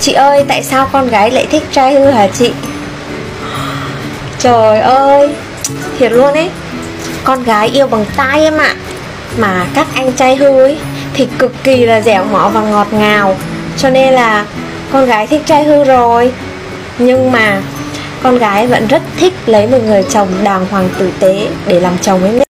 Chị ơi, tại sao con gái lại thích trai hư hả chị? Trời ơi, Thiệt luôn ấy. Con gái yêu bằng tai em ạ. Mà các anh trai hư ấy Thì cực kỳ là dẻo mỏ và ngọt ngào. Cho nên là Con gái thích trai hư rồi. Nhưng mà Con gái vẫn rất thích lấy một người chồng đàng hoàng tử tế Để làm chồng ấy